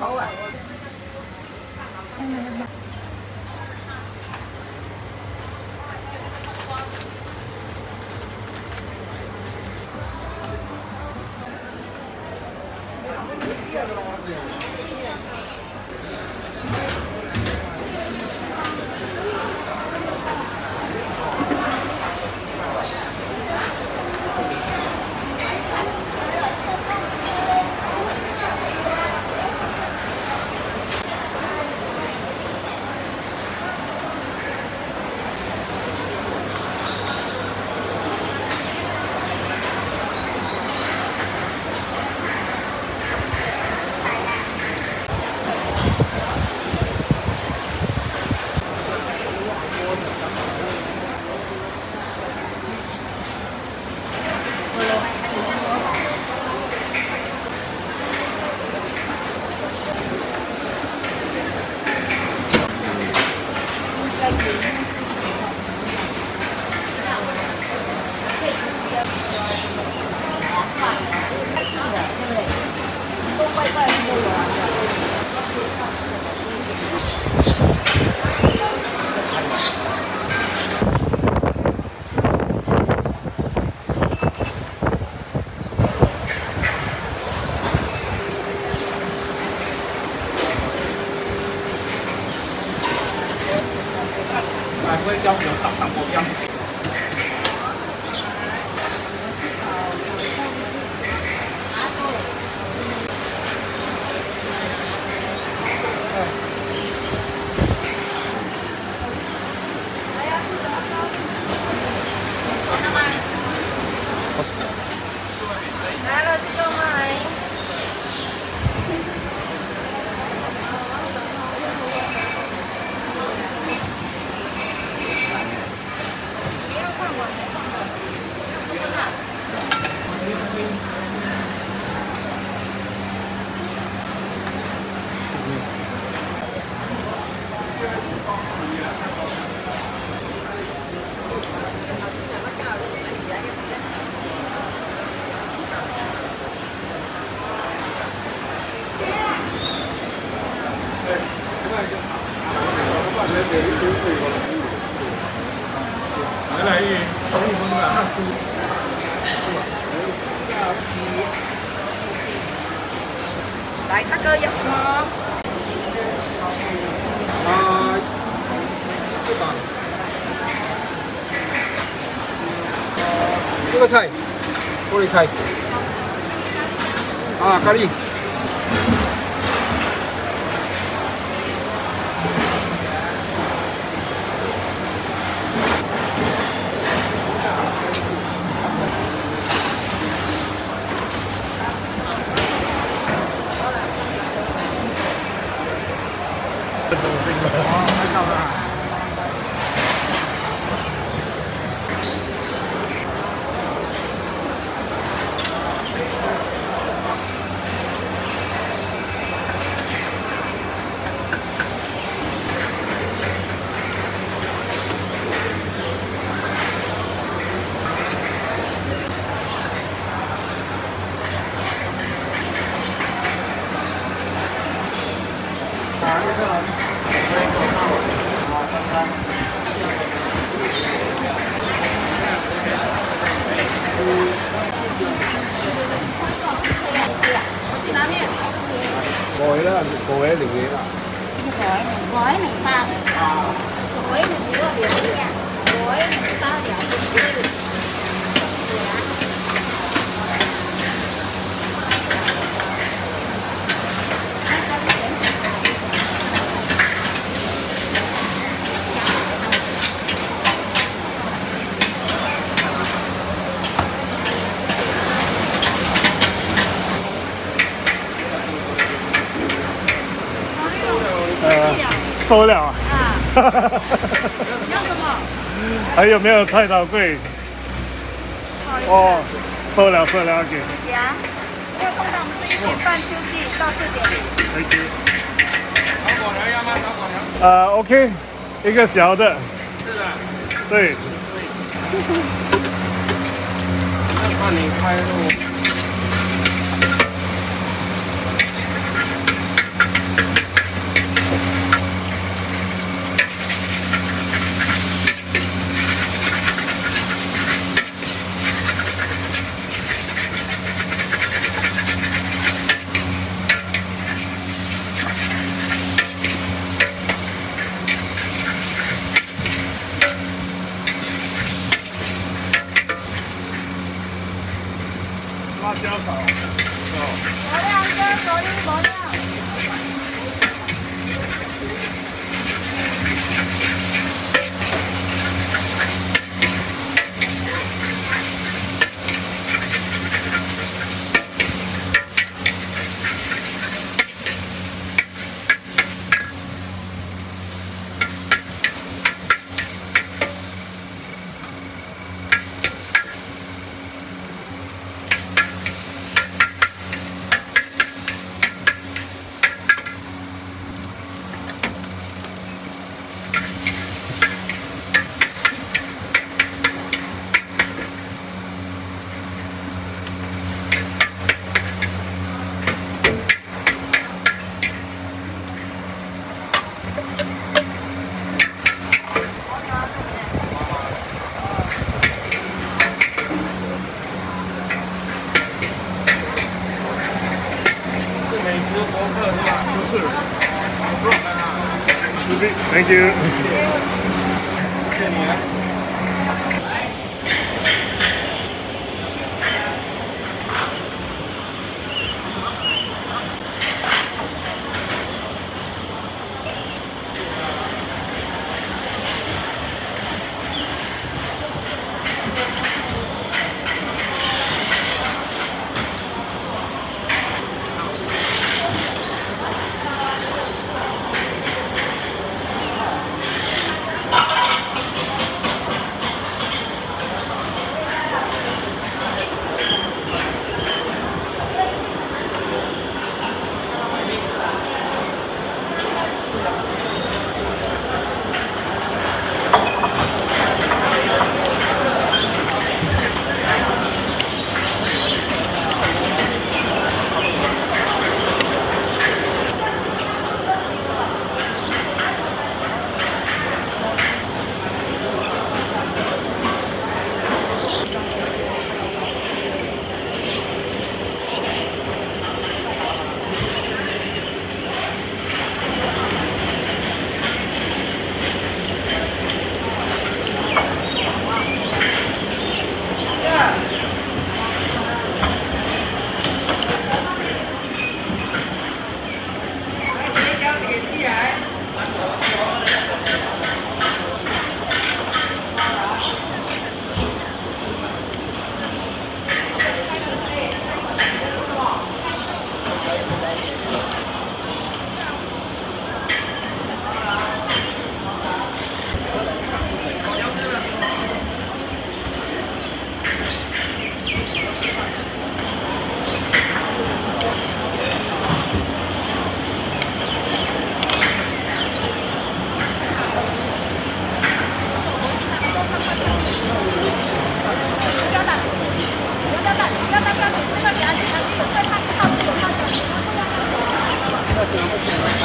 好晚，来大哥要什么？啊，这啥？这个菜，玻璃菜。啊，咖喱。受得了啊！要什么？还有没有菜刀柜？哦，受得了，受得了，给呀，因为通常我们是一点半休息到四点。，thank you。呃，OK，一个小的，是的，对，那看你开路。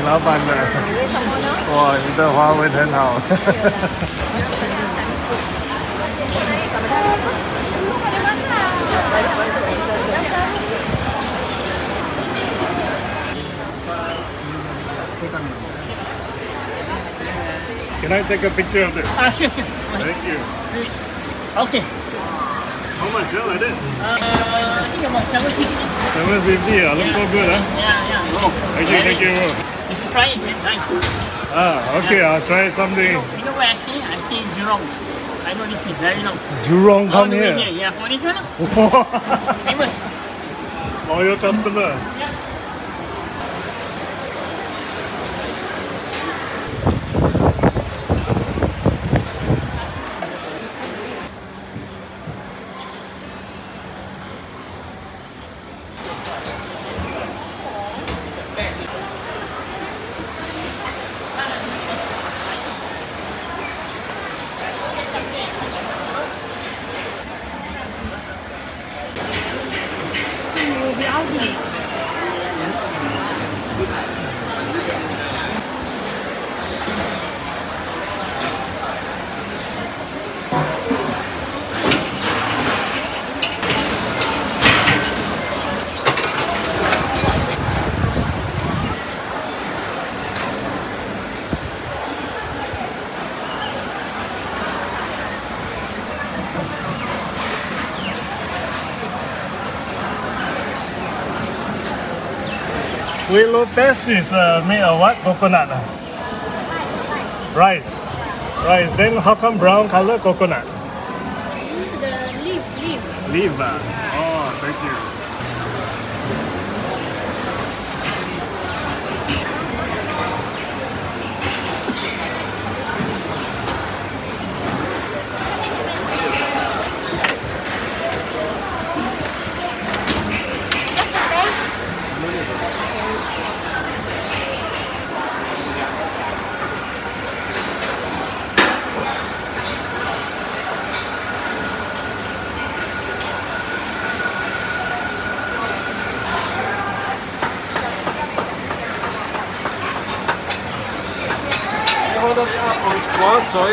的。你老板的，为什么呢？哇，你的华文很好。Can I take a picture of this? Ah, sure, sure. Thank you. Okay. How much? Yeah, like that? Uh, I think about 70. Seven fifty. Ah, looks so good, huh? Yeah, yeah. Oh, Thank you, thank you. You try it, man. Nice. Ah, okay. I'll try something. You know where I stay? I stay in Jurong. I know this place very long. Jurong, All come way here. Yeah, for this one, famous. Loyal customer. Kuih Lopez is uh, made of what? Coconut. ah? Rice. Rice. Then how come brown color coconut? Use the leaf, leaf. Leaf. ah. Oh, thank you.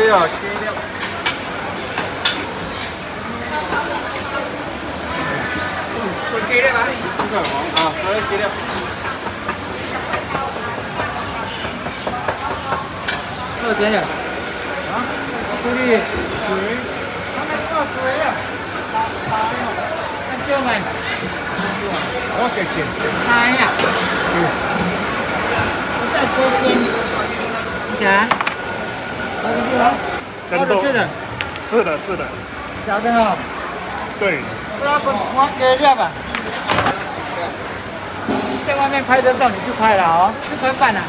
야, 기력. 좀 기력 아니? 진짜 아, 그래 기력. 또 되냐? 아, 우리 술. 하나 또 뭐야? 한 조만. 어, 섹시. 아야. 응. 일단 조금. 자. 是的，是的，是的，假的啊，对，那不我给一下吧。在外面拍得到你就拍了哦，四块半啊。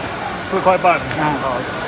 四块半。嗯好。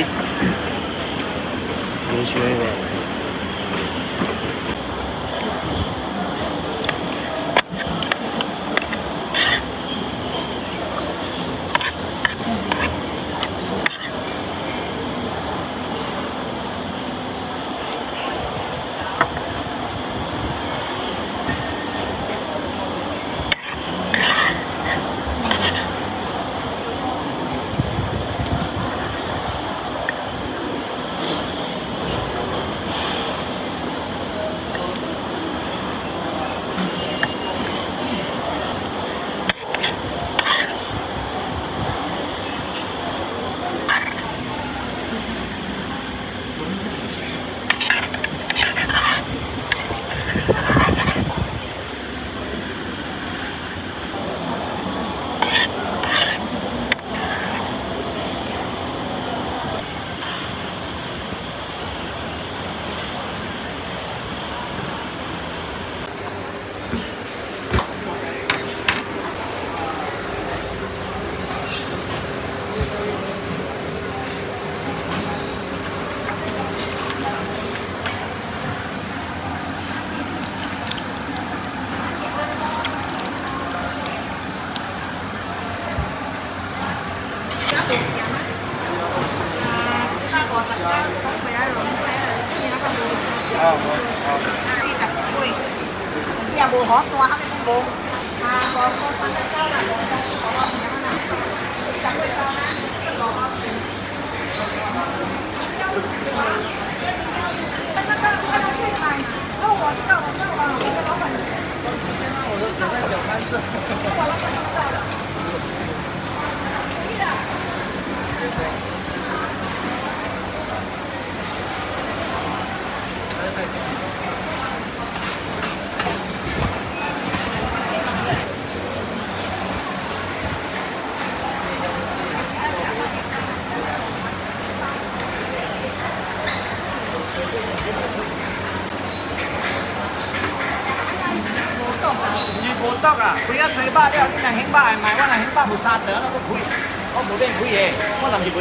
る練習は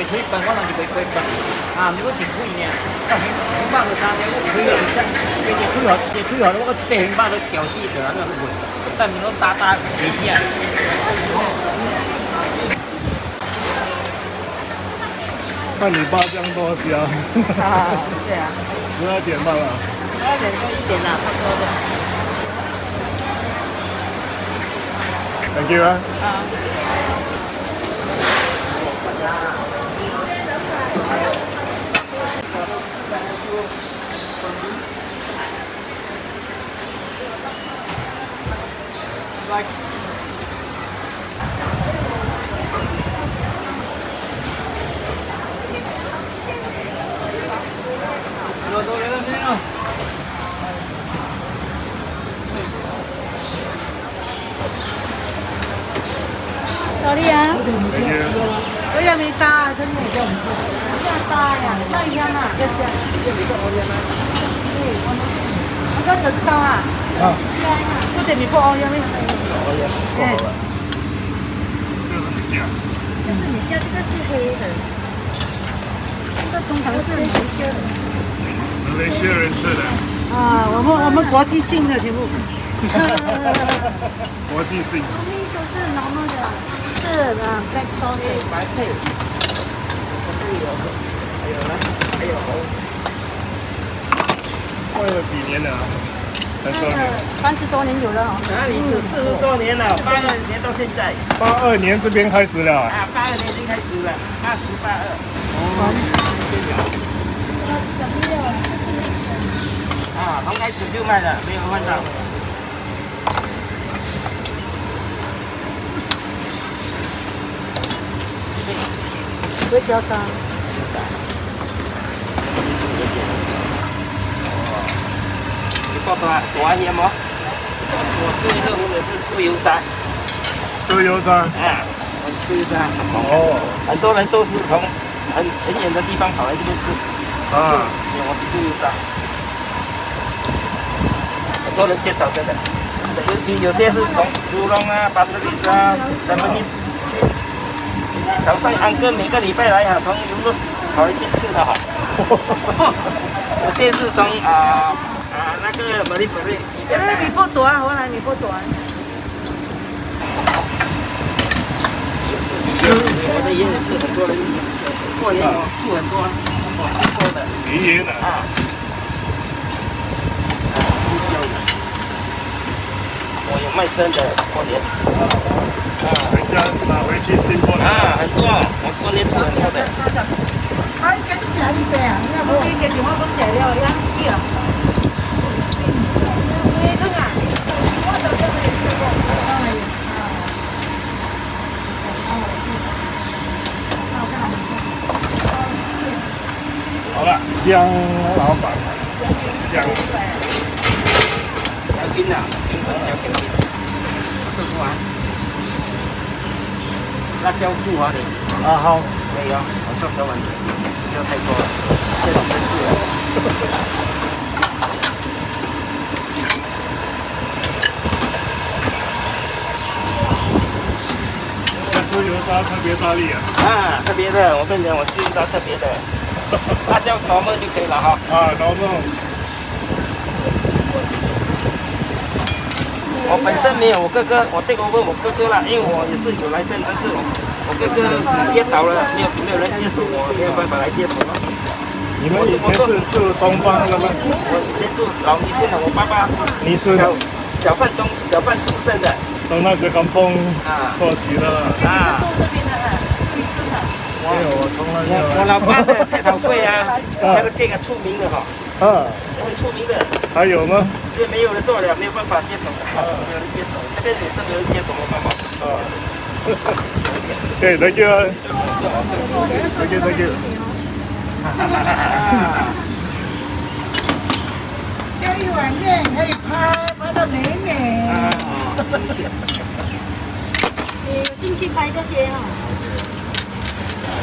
推饭，我若是卖鸡饭，啊，毋是我是开呢。我兴兴百有三条，我开了，一一开好，一开好，我搁一块兴百都调四条，安尼去卖。但是我打打袂起啊。看你爸这样多香，啊，对啊，十二点半了。十二点多一点啦，差不多的。Thank you 啊。啊。Rồi tôi lấy lên đi nào. Sorry 啊，Thank you。我也没打，真的就不要打呀，那一天嘛，这些。我说只知道啊，啊，或者你不熬夜没？哎，这是你家。这是你家，这个是黑的，这通常是维修的。马来西亚人吃的，啊，我们我们国际性的。全部。国际性。都是的，是啊，black sauce 的。白配。卖了几年了啊？很多年。三十多年有了哦。哪里是四十多年了，八二年到现在，八二年这边开始了啊。啊，八二年已经开始了，二十八二。哦啊，从开始就卖了，没有换到。会比较高。你报多少多少钱吗？我最热门的是猪油渣，猪油渣。啊，我猪油渣很哦。很多人都是从很很远的地方跑来这边吃。啊。我是猪油渣，很多人介绍这个，尤其有些是从芙蓉啊、巴斯利斯啊、咱们一去，早上安哥每个礼拜来哈，从游乐跑一遍吃的哈。有些是从啊啊那个马里马里，有那个米不多啊，我来米不多啊。我的爷爷是很多人过年哦，树很多，哦，多的爷爷呢？啊。我有卖生的过年。啊回家拿回去订过年。啊，很多，我过年吃很多的。好了，江老板，江。小金啊，金粉小金金，做出来。辣椒醋啊好，没有，我说小碗，不要太多了，太老生气了。这油炸特别大力啊！啊，特别的，我跟你讲，我是用到特别的，辣椒 normal 就可以了哈。啊，然后我本身没有，我哥哥，我对我问我哥哥了，因为我也是有来生，但是我我哥哥跌倒了，没有没有人接手我，没有办法来接手了。你们以前是住中方的吗？我以前住老尼县的，我爸爸是你是小小贩中小贩出身的从那时刚风啊做起的，啊。没有，我从来没有我我老爸的菜头粿啊，他的店啊出名的哈，啊，很出名的，还有吗？这没有人做了，没有办法接手，没有人接手，这边也是没有人接手，没办法。啊，对，thank you，thank you，thank you。这一碗面可以拍拍的美美。你进去拍这些哈。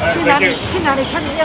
哎，thank 去哪里 you。去哪里看，你也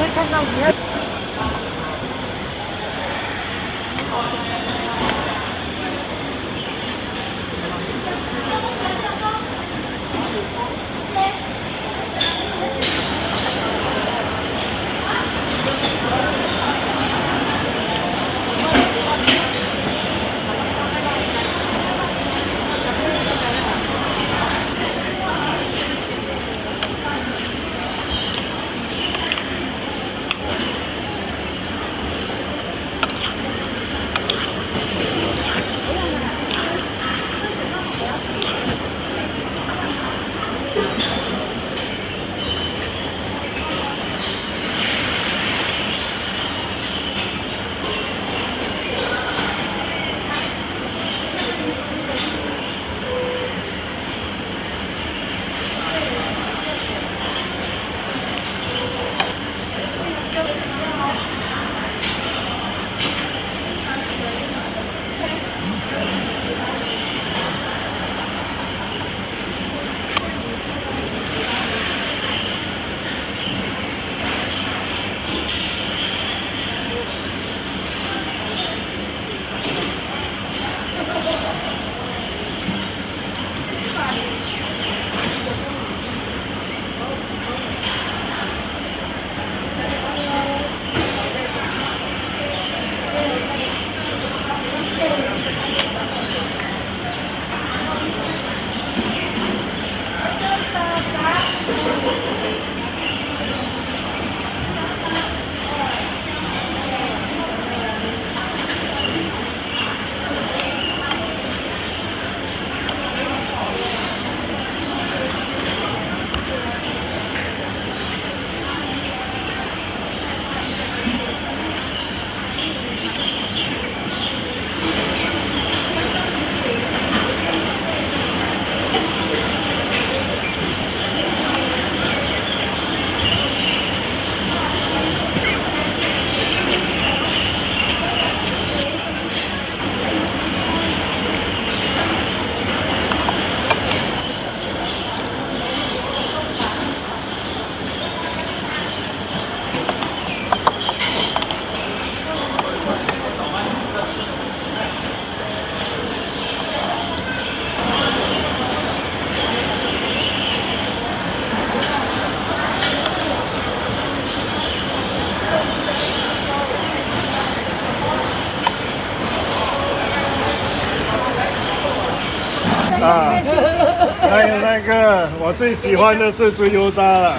那个我最喜欢的是猪油渣了，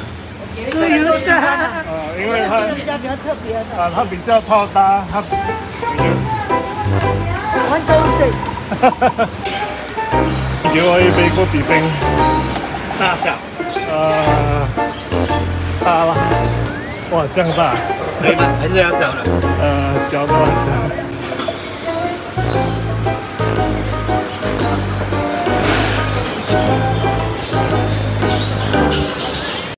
猪油渣，啊，因为它比较比较特别的，啊它比较超搭，它比完全是。给我一杯过比冰，大小呃，大了，哇这样大，可以吗？还是要小的？呃小的很小。